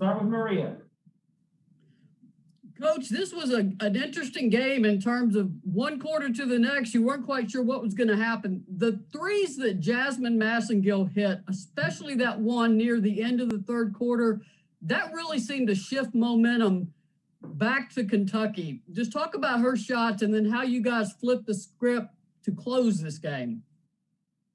start with Maria. Coach, this was a, an interesting game in terms of one quarter to the next. You weren't quite sure what was going to happen. The threes that Jazmine Massengill hit, especially that one near the end of the third quarter, that really seemed to shift momentum back to Kentucky. Just talk about her shots and then how you guys flipped the script to close this game.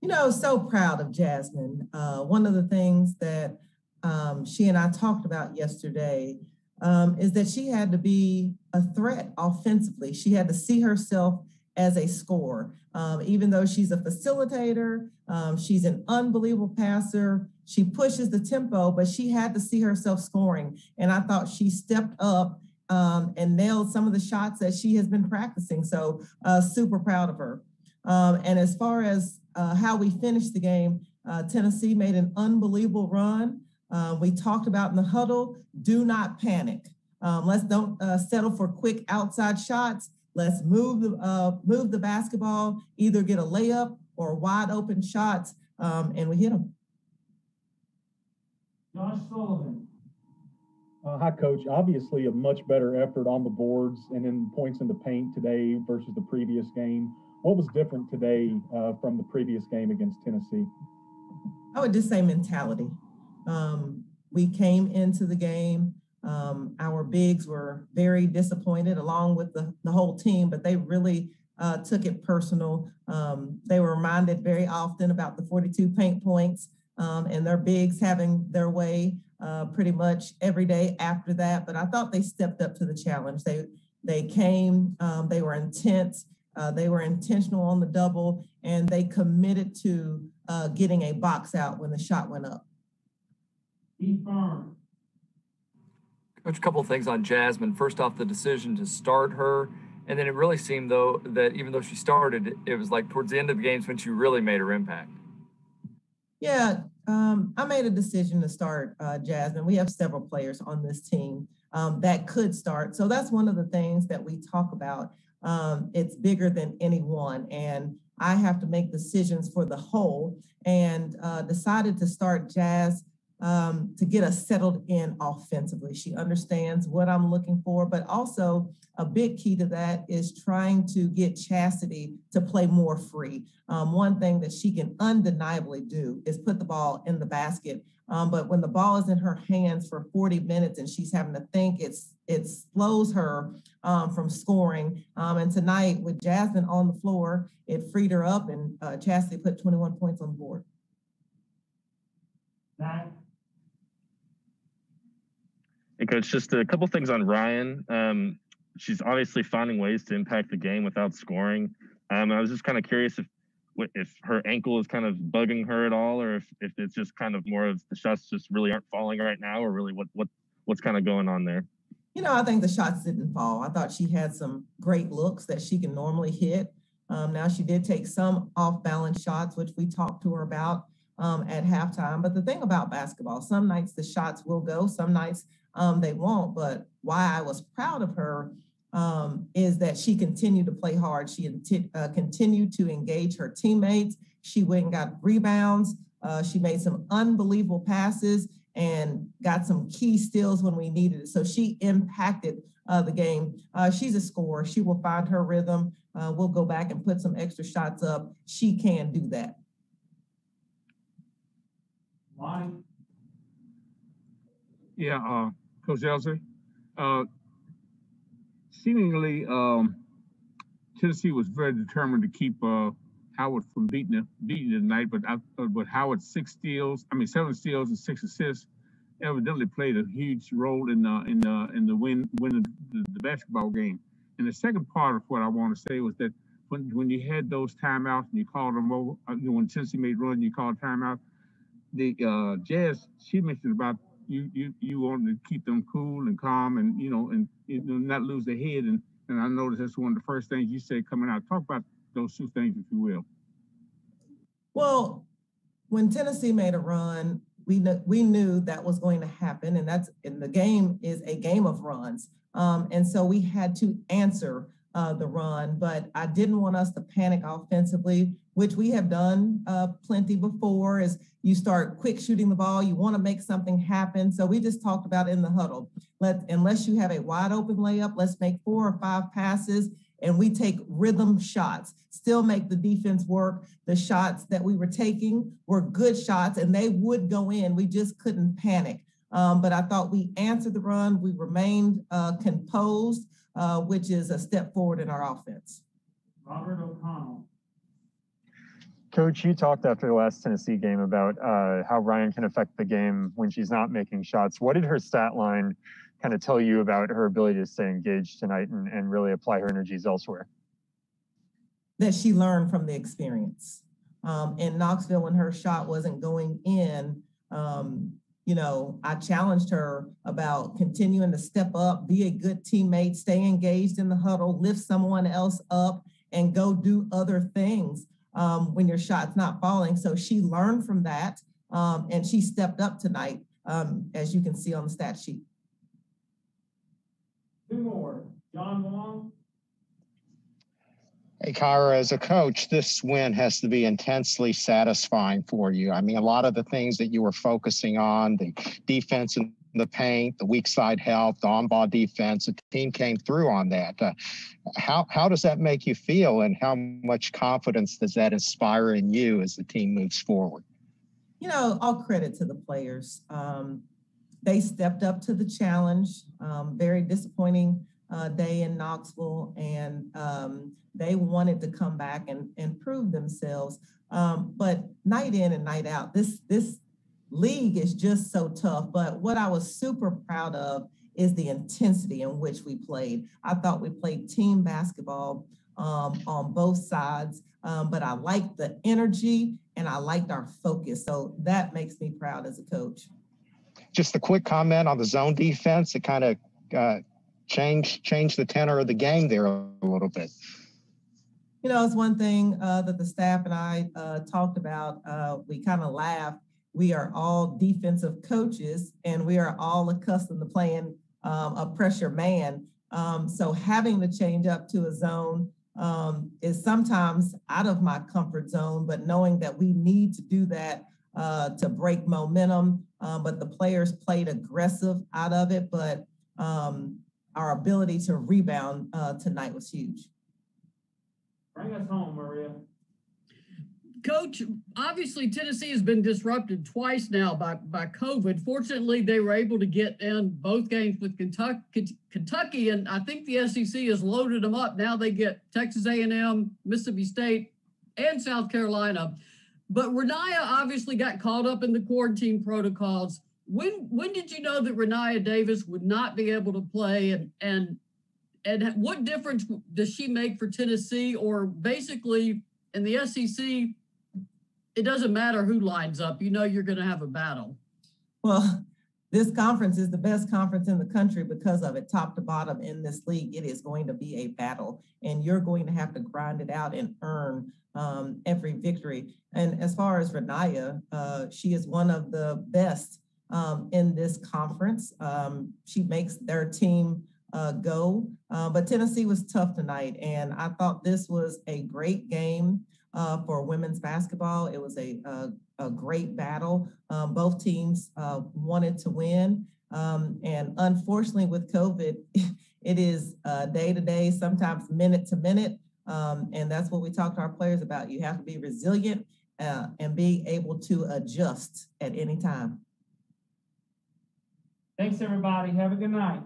You know, so proud of Jazmine. Uh, one of the things that um, she and I talked about yesterday um, is that she had to be a threat offensively. She had to see herself as a scorer. Um, even though she's a facilitator, um, she's an unbelievable passer. She pushes the tempo, but she had to see herself scoring. And I thought she stepped up um, and nailed some of the shots that she has been practicing. So uh, super proud of her. Um, and as far as uh, how we finished the game, uh, Tennessee made an unbelievable run. Uh, we talked about in the huddle, do not panic. Um, let's don't uh, settle for quick outside shots. Let's move the uh, move the basketball, either get a layup or wide open shots, um, and we hit them. Josh Sullivan. Uh, hi, Coach. Obviously, a much better effort on the boards and in points in the paint today versus the previous game. What was different today uh, from the previous game against Tennessee? I would just say mentality. Um, we came into the game. Um, our bigs were very disappointed, along with the, the whole team, but they really uh, took it personal. Um, they were reminded very often about the 42 paint points um, and their bigs having their way uh, pretty much every day after that. But I thought they stepped up to the challenge. They they came. Um, they were intense. Uh, they were intentional on the double, and they committed to uh, getting a box out when the shot went up. Keith Burns. Coach, a couple of things on Jazmine. First off, the decision to start her. And then it really seemed, though, that even though she started, it was like towards the end of the games when she really made her impact. Yeah, um, I made a decision to start uh, Jazmine. We have several players on this team um, that could start. So that's one of the things that we talk about. Um, it's bigger than anyone. And I have to make decisions for the whole and uh, decided to start Jazz um, to get us settled in offensively. She understands what I'm looking for, but also a big key to that is trying to get Chasity to play more free. Um, one thing that she can undeniably do is put the ball in the basket. Um, but when the ball is in her hands for 40 minutes and she's having to think, it's it slows her um, from scoring. Um, and tonight with Jazmine on the floor, it freed her up and uh, Chasity put 21 points on the board. Zach. Hey, coach, just a couple things on Rhyne. Um, she's obviously finding ways to impact the game without scoring. Um, I was just kind of curious if if her ankle is kind of bugging her at all, or if, if it's just kind of more of the shots just really aren't falling right now, or really what what what's kind of going on there. You know, I think the shots didn't fall. I thought she had some great looks that she can normally hit. Um, now she did take some off balance shots, which we talked to her about um, at halftime. But the thing about basketball, some nights the shots will go, some nights um, they won't. But why I was proud of her um, is that she continued to play hard. She uh, continued to engage her teammates. She went and got rebounds. Uh, she made some unbelievable passes and got some key steals when we needed it. So she impacted uh, the game. Uh, she's a scorer. She will find her rhythm. Uh, we'll go back and put some extra shots up. She can do that. Lonnie. Yeah, uh, Coach Elzy. Uh, seemingly, um, Tennessee was very determined to keep uh, Howard from beating beating tonight, but I, but Howard's six steals, I mean seven steals and six assists, evidently played a huge role in uh, in uh, in the win win the, the basketball game. And the second part of what I want to say was that when when you had those timeouts and you called them over, uh, you know, when Tennessee made run, you called timeout. The uh, Jazz, she mentioned about you you you wanted to keep them cool and calm and you know and you know, not lose their head and and I noticed that's one of the first things you said coming out. Talk about those two things, if you will. Well, when Tennessee made a run, we kn- we knew that was going to happen, and that's and the game is a game of runs, um, and so we had to answer uh, the run, but I didn't want us to panic offensively, which we have done uh, plenty before. Is you start quick shooting the ball, you want to make something happen. So we just talked about in the huddle. Let unless you have a wide open layup, let's make four or five passes and we take rhythm shots. Still make the defense work. The shots that we were taking were good shots, and they would go in. We just couldn't panic. Um, but I thought we answered the run. We remained uh, composed uh, which is a step forward in our offense. Robert O'Connell. Coach, you talked after the last Tennessee game about uh, how Rhyne can affect the game when she's not making shots. What did her stat line kind of tell you about her ability to stay engaged tonight and, and really apply her energies elsewhere? That she learned from the experience. Um, in Knoxville, when her shot wasn't going in, um, you know, I challenged her about continuing to step up, be a good teammate, stay engaged in the huddle, lift someone else up, and go do other things um, when your shot's not falling. So she learned from that, um, and she stepped up tonight, um, as you can see on the stat sheet. Two more. John Wong. Hey, Kyra, as a coach, this win has to be intensely satisfying for you. I mean, a lot of the things that you were focusing on, the defense in the paint, the weak side help, the on-ball defense, the team came through on that. Uh, how, how does that make you feel and how much confidence does that inspire in you as the team moves forward? You know, all credit to the players. Um, they stepped up to the challenge. Um, very disappointing uh, day in Knoxville, and um, they wanted to come back and, and prove themselves. Um, but night in and night out, this this league is just so tough. But what I was super proud of is the intensity in which we played. I thought we played team basketball um, on both sides, um, but I liked the energy and I liked our focus. So that makes me proud as a coach. Just a quick comment on the zone defense. It kind of uh, changed changed the tenor of the game there a little bit. You know, it's one thing uh, that the staff and I uh, talked about. Uh, we kind of laughed. We are all defensive coaches, and we are all accustomed to playing um, a pressure man. Um, so having to change up to a zone um, is sometimes out of my comfort zone, but knowing that we need to do that uh, to break momentum. Um, but the players played aggressive out of it, but um, our ability to rebound uh, tonight was huge. Bring us home, Maria. Coach, obviously Tennessee has been disrupted twice now by, by COVID. Fortunately, they were able to get in both games with Kentucky, Kentucky, and I think the SEC has loaded them up. Now they get Texas A&M, Mississippi State, and South Carolina. But Rennia obviously got caught up in the quarantine protocols. When when did you know that Rennia Davis would not be able to play, and and and what difference does she make for Tennessee, or basically in the SEC? it doesn't matter who lines up. You know you're going to have a battle. Well, this conference is the best conference in the country because of it, top to bottom in this league. It is going to be a battle, and you're going to have to grind it out and earn um, every victory. And as far as Rennia, uh, she is one of the best um, in this conference. Um, she makes their team uh, go. Uh, but Tennessee was tough tonight, and I thought this was a great game uh, for women's basketball. It was a, a, a great battle. Um, both teams uh, wanted to win. Um, and unfortunately, with COVID, it is uh, day to day, sometimes minute to minute. Um, and that's what we talk to our players about. You have to be resilient uh, and be able to adjust at any time. Thanks, everybody. Have a good night.